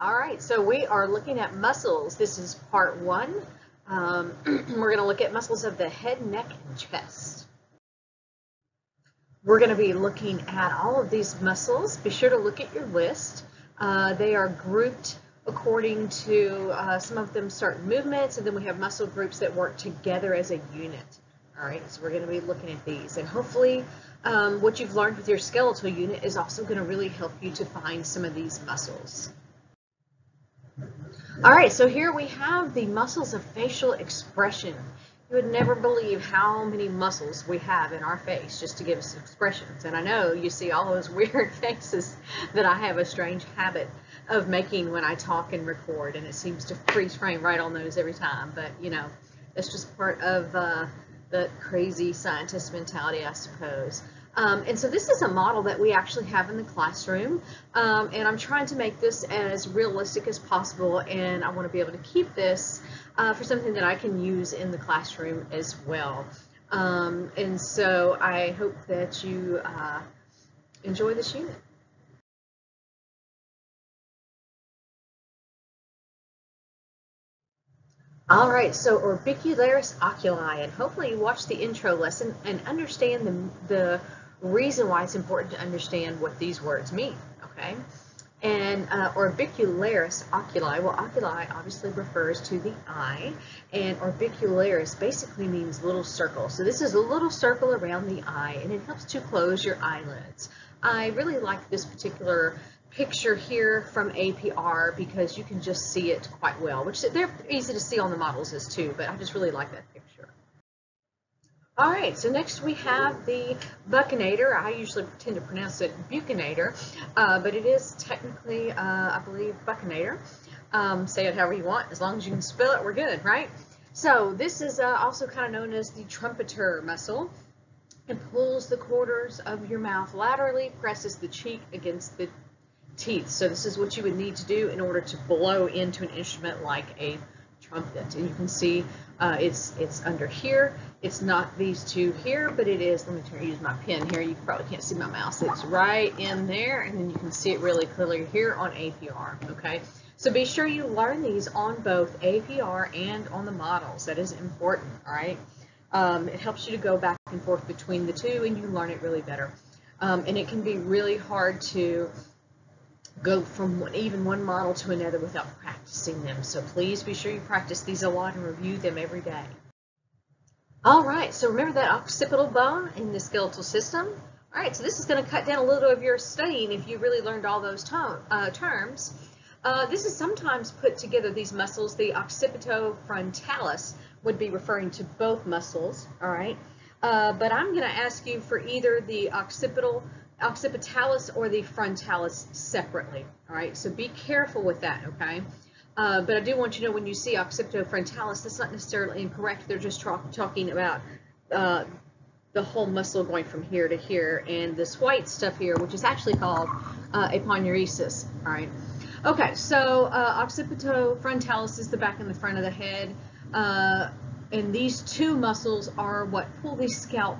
All right, so we are looking at muscles. This is part one. Um, we're going to look at muscles of the head, neck, and chest. We're going to be looking at all of these muscles. Be sure to look at your list. Uh, they are grouped according to uh, some of them certain movements, and then we have muscle groups that work together as a unit. All right, so we're going to be looking at these, and hopefully um, what you've learned with your skeletal unit is also going to really help you to find some of these muscles. All right, so here we have the muscles of facial expression. You would never believe how many muscles we have in our face just to give us expressions. And I know you see all those weird faces that I have a strange habit of making when I talk and record, and it seems to freeze frame right on those every time. But, you know, that's just part of uh, the crazy scientist mentality, I suppose. Um, and so this is a model that we actually have in the classroom, um, and I'm trying to make this as realistic as possible, and I want to be able to keep this uh, for something that I can use in the classroom as well. Um, and so I hope that you uh, enjoy this unit. All right, so orbicularis oculi, and hopefully you watched the intro lesson and understand the, the reason why it's important to understand what these words mean, okay? And uh, orbicularis oculi, well, oculi obviously refers to the eye, and orbicularis basically means little circle. So this is a little circle around the eye, and it helps to close your eyelids. I really like this particular picture here from APR because you can just see it quite well, which they're easy to see on the models as too, but I just really like that picture. All right, so next we have the buccinator. I usually tend to pronounce it buccinator, uh, but it is technically, uh, I believe, buccinator. Um, say it however you want, as long as you can spell it, we're good, right? So this is uh, also kind of known as the trumpeter muscle. It pulls the corners of your mouth laterally, presses the cheek against the teeth. So this is what you would need to do in order to blow into an instrument like a trumpet. And you can see uh, it's it's under here. It's not these two here, but it is. Let me use my pen here. You probably can't see my mouse. It's right in there, and then you can see it really clearly here on APR. Okay, so be sure you learn these on both APR and on the models. That is important. All right. Um, it helps you to go back and forth between the two, and you learn it really better. Um, and it can be really hard to go from one, even one model to another without practicing them. So please be sure you practice these a lot and review them every day. All right, so remember that occipital bone in the skeletal system? All right, so this is going to cut down a little of your studying if you really learned all those uh, terms. Uh, this is sometimes put together, these muscles, the occipitofrontalis would be referring to both muscles, all right? Uh, but I'm going to ask you for either the occipital occipitalis or the frontalis separately. All right, so be careful with that, okay? Uh, but I do want you to know when you see occipitofrontalis, that's not necessarily incorrect. They're just talking about uh, the whole muscle going from here to here, and this white stuff here, which is actually called uh, aponeurosis. All right. Okay, so uh, occipitofrontalis is the back and the front of the head, uh, and these two muscles are what pull the scalp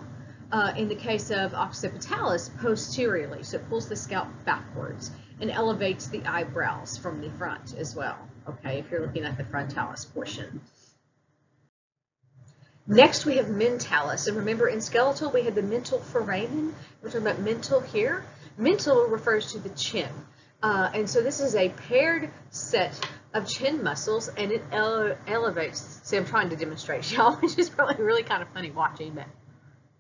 uh, in the case of occipitalis posteriorly, so it pulls the scalp backwards and elevates the eyebrows from the front as well, okay, if you're looking at the frontalis portion. Next, we have mentalis, and remember in skeletal we had the mental foramen. We're talking about mental here. Mental refers to the chin, uh, and so this is a paired set of chin muscles, and it ele elevates. See, I'm trying to demonstrate, y'all, which is probably really kind of funny watching, but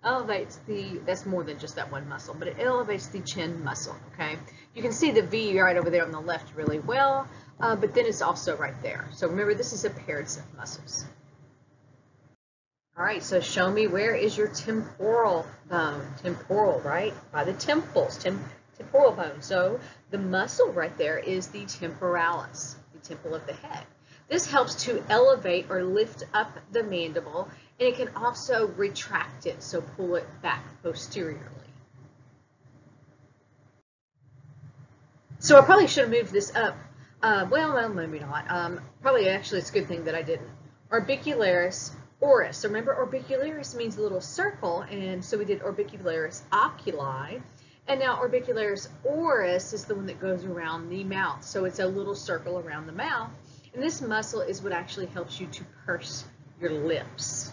elevates the, that's more than just that one muscle, but it elevates the chin muscle, okay? You can see the V right over there on the left really well, uh, but then it's also right there. So remember, this is a paired set of muscles. All right, so show me where is your temporal bone? Temporal, right? By the temples, tem temporal bone. So the muscle right there is the temporalis, the temple of the head. This helps to elevate or lift up the mandible and it can also retract it, so pull it back posteriorly. So I probably should have moved this up. Uh, well, well, maybe not. Um, probably actually it's a good thing that I didn't. Orbicularis oris. So remember orbicularis means a little circle, and so we did orbicularis oculi. And now orbicularis oris is the one that goes around the mouth. So it's a little circle around the mouth. And this muscle is what actually helps you to purse your lips.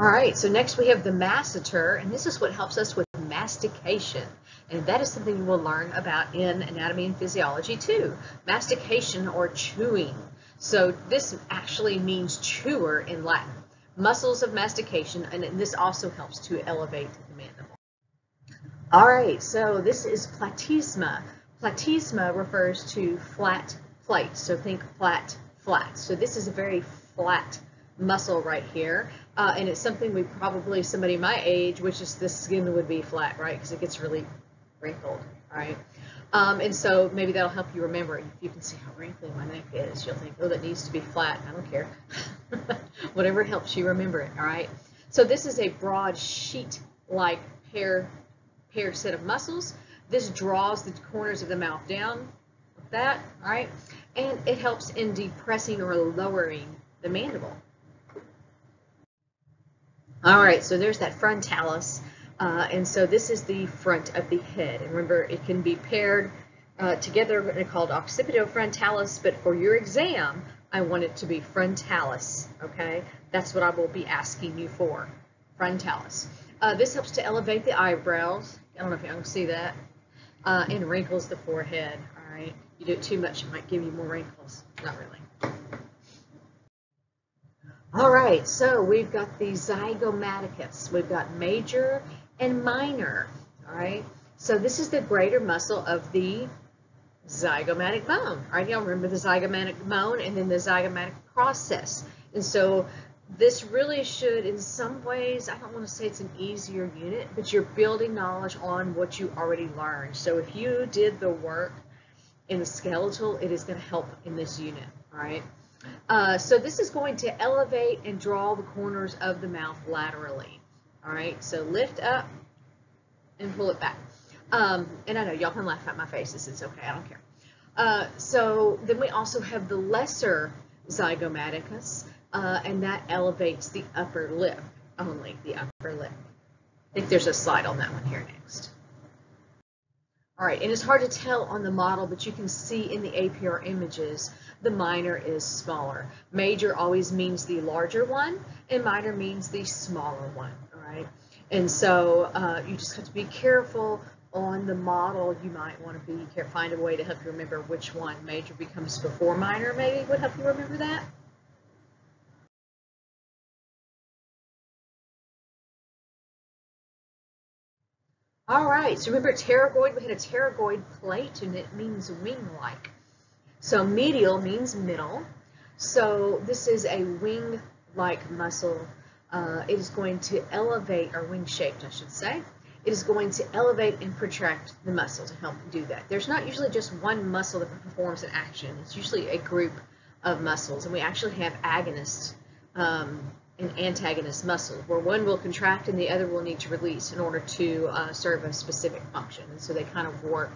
All right, so next we have the masseter, and this is what helps us with mastication. And that is something we'll learn about in anatomy and physiology too. Mastication or chewing. So this actually means chewer in Latin. Muscles of mastication, and this also helps to elevate the mandible. All right, so this is platysma. Platysma refers to flat plate, so think flat, flat. So this is a very flat muscle right here. Uh, and it's something we probably, somebody my age, which is the skin would be flat, right? Because it gets really wrinkled, right? Um, and so maybe that'll help you remember. If you can see how wrinkly my neck is, you'll think, oh, that needs to be flat. I don't care. Whatever helps you remember it, all right? So this is a broad sheet-like pair, pair set of muscles. This draws the corners of the mouth down like that, all right? And it helps in depressing or lowering the mandible. All right, so there's that frontalis. Uh, and so this is the front of the head. And remember, it can be paired uh, together and called occipitofrontalis, but for your exam, I want it to be frontalis, okay? That's what I will be asking you for, frontalis. Uh, this helps to elevate the eyebrows. I don't know if you can see that. Uh, and wrinkles the forehead, all right? You do it too much, it might give you more wrinkles. Not really. All right, so we've got the zygomaticus. We've got major and minor, all right? So this is the greater muscle of the zygomatic bone, all right? Y'all remember the zygomatic bone and then the zygomatic process. And so this really should, in some ways, I don't want to say it's an easier unit, but you're building knowledge on what you already learned. So if you did the work in the skeletal, it is going to help in this unit, all right? Uh, so this is going to elevate and draw the corners of the mouth laterally. All right, so lift up and pull it back. Um, and I know y'all can laugh at my faces. It's okay. I don't care. Uh, so then we also have the lesser zygomaticus, uh, and that elevates the upper lip only, the upper lip. I think there's a slide on that one here next. All right, and it's hard to tell on the model, but you can see in the APR images the minor is smaller. Major always means the larger one, and minor means the smaller one, all right? And so uh, you just have to be careful on the model. You might want to be find a way to help you remember which one major becomes before minor, maybe would help you remember that. All right, so remember pterygoid, we had a pterygoid plate and it means wing-like. So medial means middle. So this is a wing-like muscle. Uh, it is going to elevate, or wing-shaped, I should say. It is going to elevate and protract the muscle to help do that. There's not usually just one muscle that performs an action. It's usually a group of muscles, and we actually have agonists um, and antagonist muscles, where one will contract and the other will need to release in order to uh, serve a specific function. And so they kind of work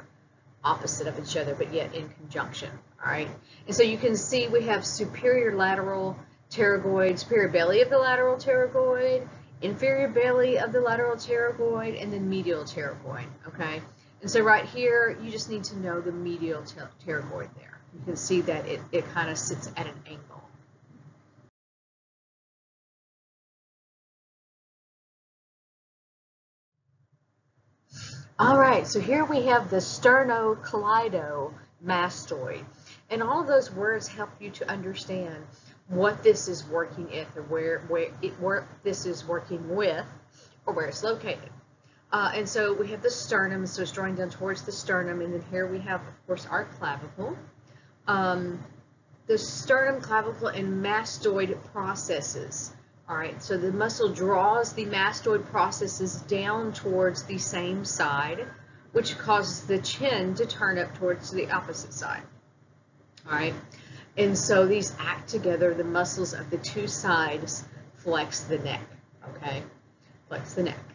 opposite of each other, but yet in conjunction. All right. And so you can see we have superior lateral pterygoid, superior belly of the lateral pterygoid, inferior belly of the lateral pterygoid, and then medial pterygoid. Okay. And so right here, you just need to know the medial pterygoid there. You can see that it, it kind of sits at an angle. All right, so here we have the sternocleidomastoid. And all of those words help you to understand what this is working with or where, where, it, where this is working with or where it's located. Uh, and so we have the sternum, so it's drawing down towards the sternum, and then here we have, of course, our clavicle. Um, the sternum, clavicle, and mastoid processes. All right, so the muscle draws the mastoid processes down towards the same side, which causes the chin to turn up towards the opposite side. All right, and so these act together. The muscles of the two sides flex the neck. Okay, flex the neck.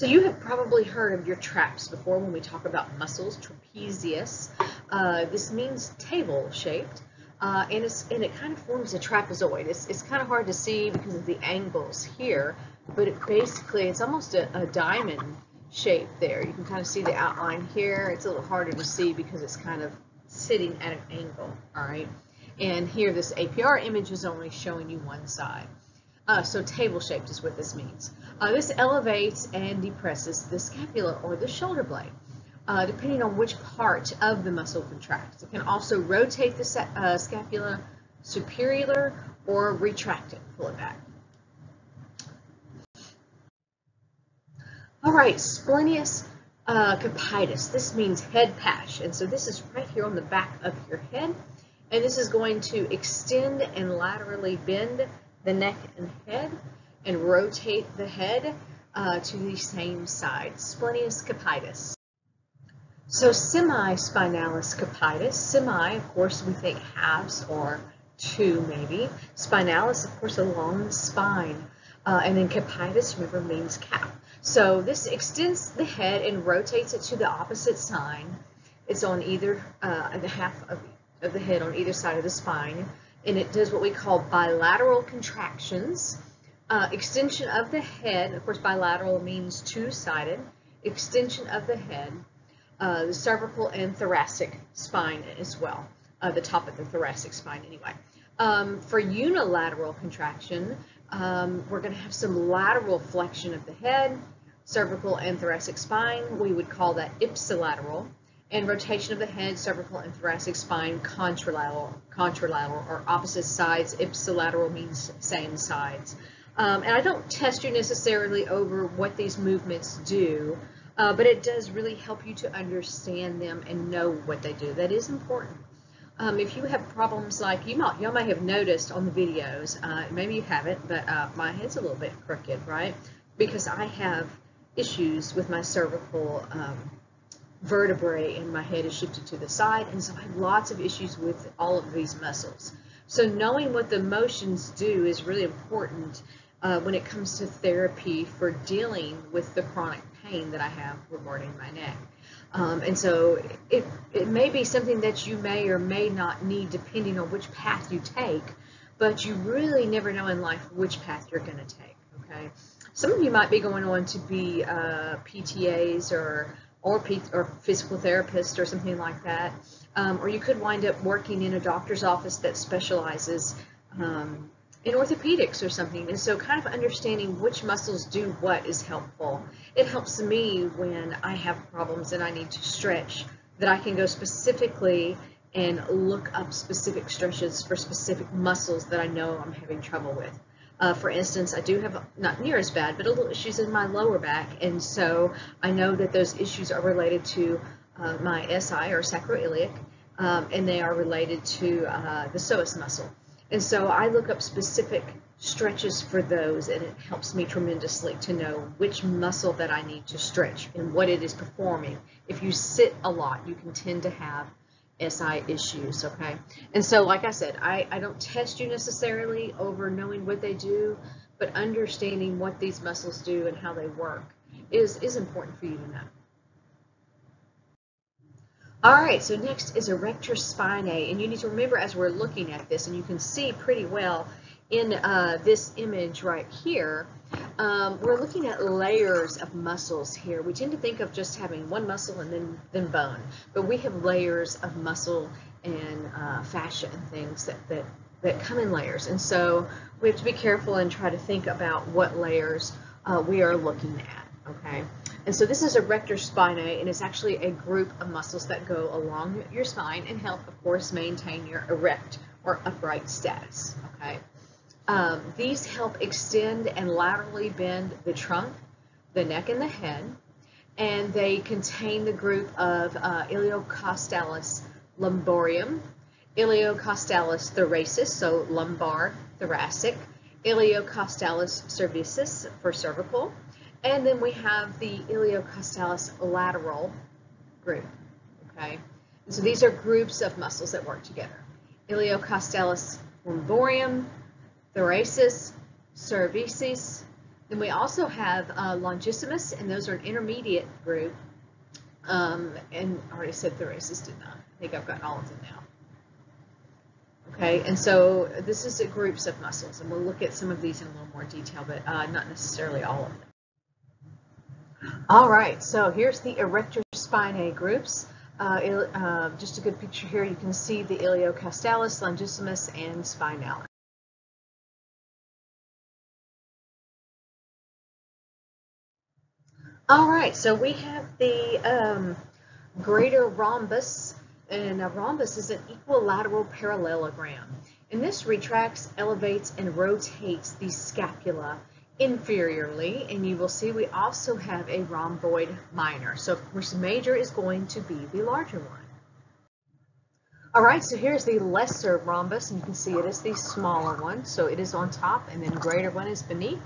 So you have probably heard of your traps before when we talk about muscles, trapezius. Uh, this means table-shaped. uh, and, it's, and it kind of forms a trapezoid. It's, it's kind of hard to see because of the angles here, but it basically, it's almost a, a diamond shape there. You can kind of see the outline here. It's a little harder to see because it's kind of sitting at an angle, all right? And here, this APR image is only showing you one side. Uh, so table-shaped is what this means. Uh, this elevates and depresses the scapula or the shoulder blade, uh, depending on which part of the muscle contracts. It can also rotate the uh, scapula superior or retract it, pull it back. All right, splenius uh, capitis. This means head patch, and so this is right here on the back of your head, and this is going to extend and laterally bend the neck and head and rotate the head uh, to the same side. Splenius capitis. So semi-spinalis capitis. Semi, of course, we think halves or two maybe. Spinalis, of course, along the spine. Uh, and then capitis, remember, means cap. So this extends the head and rotates it to the opposite side. It's on either, uh, the half of, of the head on either side of the spine. And it does what we call bilateral contractions. Uh, extension of the head, of course bilateral means two-sided. Extension of the head, uh, the cervical and thoracic spine as well. Uh, the top of the thoracic spine anyway. Um, for unilateral contraction, um, we're going to have some lateral flexion of the head, cervical and thoracic spine. We would call that ipsilateral. And rotation of the head, cervical and thoracic spine, contralateral, contralateral or opposite sides. Ipsilateral means same sides. Um, and I don't test you necessarily over what these movements do, uh, but it does really help you to understand them and know what they do. That is important. Um, if you have problems like you might, y'all may have noticed on the videos, uh, maybe you haven't, but uh, my head's a little bit crooked, right? Because I have issues with my cervical um, vertebrae and my head is shifted to the side, and so I have lots of issues with all of these muscles. So knowing what the motions do is really important uh, when it comes to therapy for dealing with the chronic pain that I have regarding my neck. Um, and so it, it may be something that you may or may not need depending on which path you take, but you really never know in life which path you're going to take, okay? Some of you might be going on to be uh, PTAs or, or, or physical therapists or something like that, um, or you could wind up working in a doctor's office that specializes um, in orthopedics or something. And so kind of understanding which muscles do what is helpful. It helps me when I have problems and I need to stretch that I can go specifically and look up specific stretches for specific muscles that I know I'm having trouble with. Uh, for instance, I do have, not near as bad, but a little issues in my lower back, and so I know that those issues are related to uh, my SI or sacroiliac, um, and they are related to uh, the psoas muscle. And so I look up specific stretches for those and it helps me tremendously to know which muscle that I need to stretch and what it is performing. If you sit a lot, you can tend to have SI issues, okay? And so, like I said, I, I don't test you necessarily over knowing what they do, but understanding what these muscles do and how they work is, is important for you to know. All right, so next is erector spinae, and you need to remember as we're looking at this, and you can see pretty well in uh, this image right here, um, we're looking at layers of muscles here. We tend to think of just having one muscle and then, then bone, but we have layers of muscle and uh, fascia and things that, that, that come in layers. And so we have to be careful and try to think about what layers uh, we are looking at, okay? And so this is a erector spinae, and it's actually a group of muscles that go along your spine and help, of course, maintain your erect or upright status, okay? Um, these help extend and laterally bend the trunk, the neck, and the head, and they contain the group of uh, iliocostalis lumborum, iliocostalis thoracis, so lumbar, thoracic, iliocostalis cervicis for cervical, and then we have the iliocostalis lateral group, okay? And so these are groups of muscles that work together. Iliocostalis lumborum, thoracis, cervicis. Then we also have uh, longissimus, and those are an intermediate group. Um, and I already said thoracis, didn't I? I think I've gotten all of them now. Okay, and so this is the groups of muscles, and we'll look at some of these in a little more detail, but uh, not necessarily all of them. All right, so here's the erector spinae groups. Uh, uh, just a good picture here, you can see the iliocostalis, longissimus, and spinalis. All right, so we have the um, greater rhombus, and a rhombus is an equilateral parallelogram. And this retracts, elevates, and rotates the scapula inferiorly, and you will see we also have a rhomboid minor. So of course major is going to be the larger one. All right, so here's the lesser rhombus, and you can see it is the smaller one. So it is on top, and then greater one is beneath.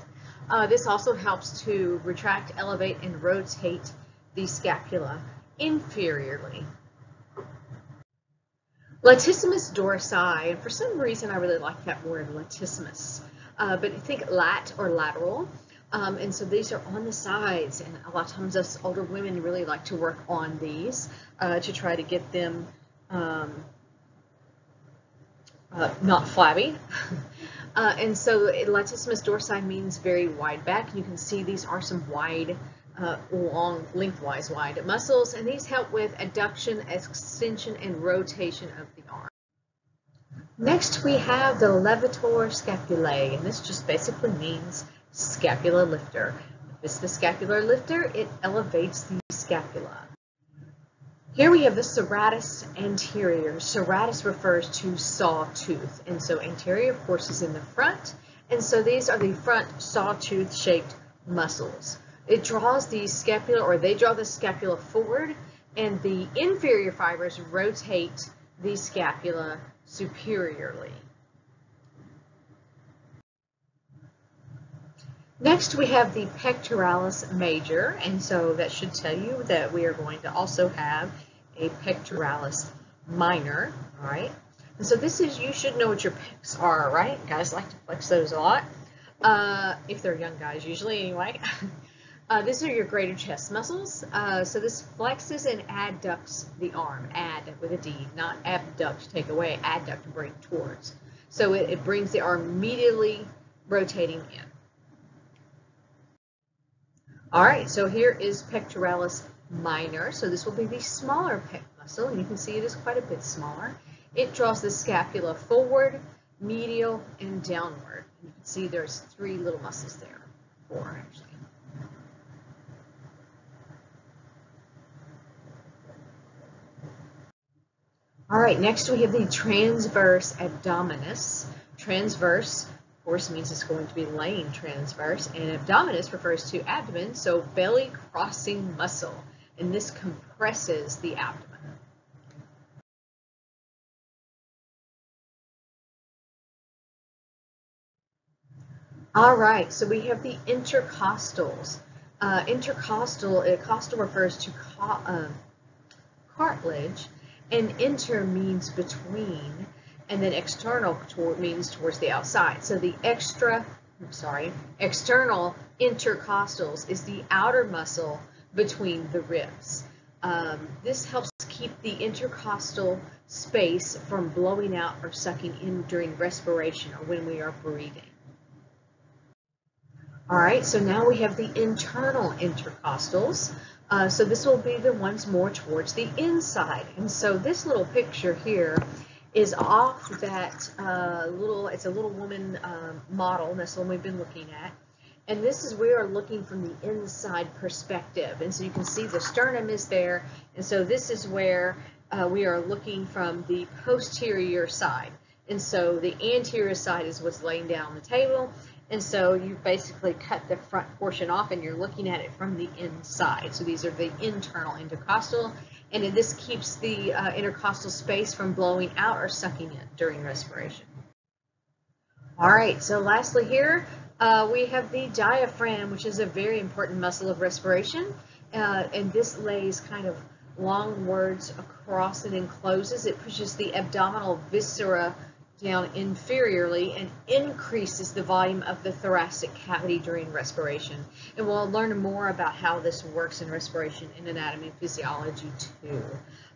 Uh, this also helps to retract, elevate, and rotate the scapula inferiorly. Latissimus dorsi, and for some reason I really like that word, latissimus, uh, but think lat or lateral. Um, and so these are on the sides, and a lot of times us older women really like to work on these uh, to try to get them um, uh, not flabby. Uh, and so latissimus dorsi means very wide back. You can see these are some wide, uh, long, lengthwise wide muscles, and these help with adduction, extension, and rotation of the arm. Next, we have the levator scapulae, and this just basically means scapula lifter. If it's the scapular lifter, it elevates the scapula. Here we have the serratus anterior. Serratus refers to sawtooth, and so anterior, of course, is in the front, and so these are the front sawtooth-shaped muscles. It draws the scapula, or they draw the scapula forward, and the inferior fibers rotate the scapula superiorly. Next, we have the pectoralis major, and so that should tell you that we are going to also have a pectoralis minor, all right? And so this is, you should know what your pecs are, right? Guys like to flex those a lot, uh, if they're young guys usually anyway. uh, these are your greater chest muscles. Uh, so this flexes and adducts the arm, add with a D, not abduct, take away, adduct, bring towards. So it, it brings the arm immediately rotating in. All right, so here is pectoralis minor. So this will be the smaller pec muscle, and you can see it is quite a bit smaller. It draws the scapula forward, medial, and downward. And You can see there's three little muscles there, four actually. All right, next we have the transverse abdominis. Transverse course, means it's going to be laying transverse, and abdominis refers to abdomen, so belly crossing muscle, and this compresses the abdomen. All right, so we have the intercostals. Uh, intercostal, uh, costal refers to co uh, cartilage, and inter means between, and then external toward, means towards the outside. So the extra, I'm sorry, external intercostals is the outer muscle between the ribs. Um, this helps keep the intercostal space from blowing out or sucking in during respiration or when we are breathing. All right, so now we have the internal intercostals. Uh, so this will be the ones more towards the inside. And so this little picture here is off that uh, little, it's a little woman uh, model, and that's the one we've been looking at. And this is, we are looking from the inside perspective. And so you can see the sternum is there. And so this is where uh, we are looking from the posterior side. And so the anterior side is what's laying down on the table. And so you basically cut the front portion off and you're looking at it from the inside. So these are the internal intercostal and this keeps the uh, intercostal space from blowing out or sucking in during respiration. All right, so lastly here, uh, we have the diaphragm, which is a very important muscle of respiration, uh, and this lays kind of long words across and encloses. It pushes the abdominal viscera down inferiorly and increases the volume of the thoracic cavity during respiration. And we'll learn more about how this works in respiration in anatomy and physiology too.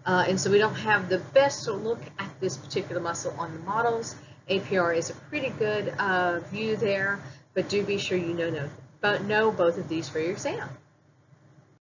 Uh, and so we don't have the best look at this particular muscle on the models. APR is a pretty good uh, view there, but do be sure you know, know, know both of these for your exam.